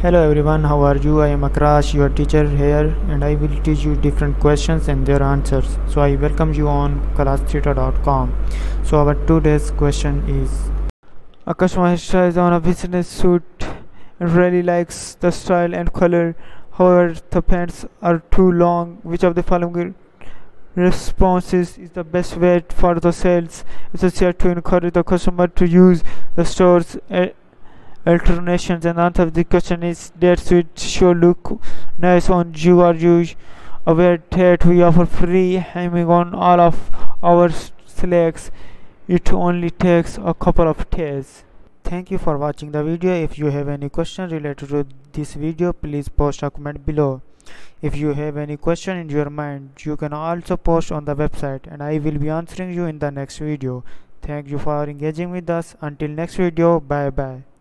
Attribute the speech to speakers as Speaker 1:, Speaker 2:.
Speaker 1: Hello everyone, how are you? I am Akrash, your teacher here, and I will teach you different questions and their answers. So I welcome you on classtheta.com. So our today's question is Akash Maheshwar is on a business suit and really likes the style and color. However, the pants are too long. Which of the following responses is the best way for the sales associate to encourage the customer to use the store's eh, alterations and answer the question is that suit sure look nice on you? Are you aware that we offer free hemming on all of our slacks it only takes a couple of days. Thank you for watching the video. If you have any question related to this video please post a comment below. If you have any question in your mind you can also post on the website and i will be answering you in the next video. Thank you for engaging with us. Until next video bye bye